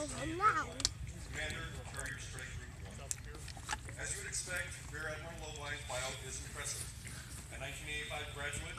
now. Commander Strike Group As you would expect, Rear Admiral Loveline bio is impressive. A 1985 graduate